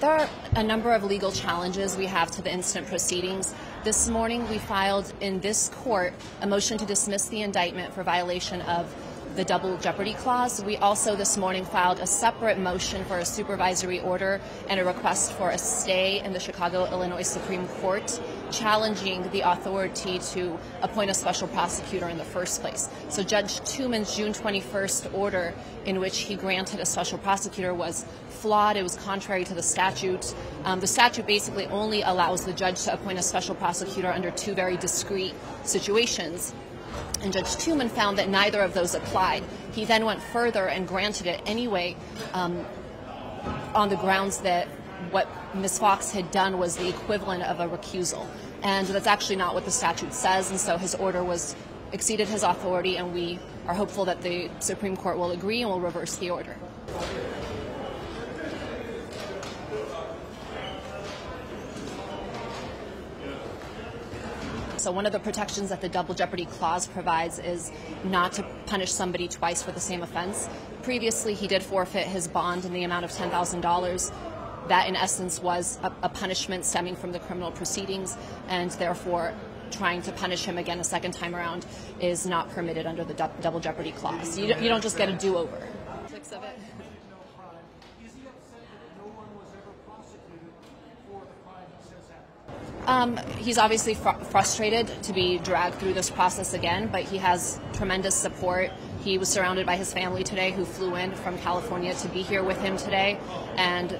There are a number of legal challenges we have to the incident proceedings. This morning, we filed in this court a motion to dismiss the indictment for violation of the double jeopardy clause. We also this morning filed a separate motion for a supervisory order and a request for a stay in the Chicago, Illinois Supreme Court challenging the authority to appoint a special prosecutor in the first place. So Judge Toomin's June 21st order in which he granted a special prosecutor was flawed. It was contrary to the statute. Um, the statute basically only allows the judge to appoint a special prosecutor under two very discrete situations and Judge Toomin found that neither of those applied. He then went further and granted it anyway um, on the grounds that what Ms. Foxx had done was the equivalent of a recusal. And that's actually not what the statute says, and so his order was exceeded his authority, and we are hopeful that the Supreme Court will agree and will reverse the order. So one of the protections that the double jeopardy clause provides is not to punish somebody twice for the same offense. Previously, he did forfeit his bond in the amount of $10,000. That, in essence, was a, a, punishment stemming from the criminal proceedings, and therefore, trying to punish him again a second time around is not permitted under the double jeopardy clause. You, you don't just get a do Um, he's obviously fr- frustrated to be dragged through this process again, but he has tremendous support. He was surrounded by his family today, who flew in from California to be here with him today, and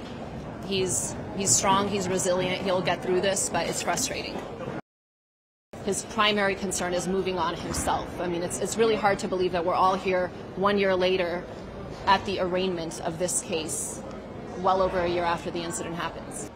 he's he's strong, he's resilient, he'll get through this, but it's frustrating. His primary concern is moving on himself. I mean, it's it's really hard to believe that we're all here one year later at the arraignment of this case, well over a year after the incident happens.